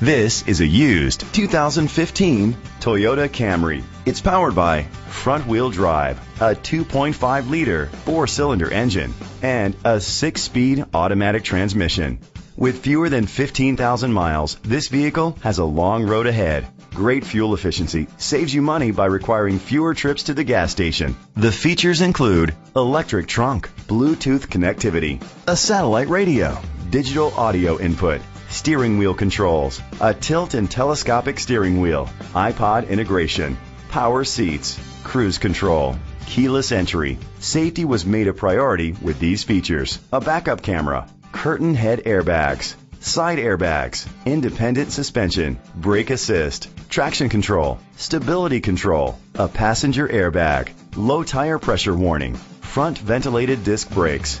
This is a used 2015 Toyota Camry. It's powered by front wheel drive, a 2.5 liter four cylinder engine, and a six speed automatic transmission. With fewer than 15,000 miles, this vehicle has a long road ahead. Great fuel efficiency saves you money by requiring fewer trips to the gas station. The features include electric trunk, Bluetooth connectivity, a satellite radio, digital audio input, steering wheel controls, a tilt and telescopic steering wheel, iPod integration, power seats, cruise control, keyless entry. Safety was made a priority with these features. A backup camera, curtain head airbags, side airbags, independent suspension, brake assist, traction control, stability control, a passenger airbag, low tire pressure warning, front ventilated disc brakes.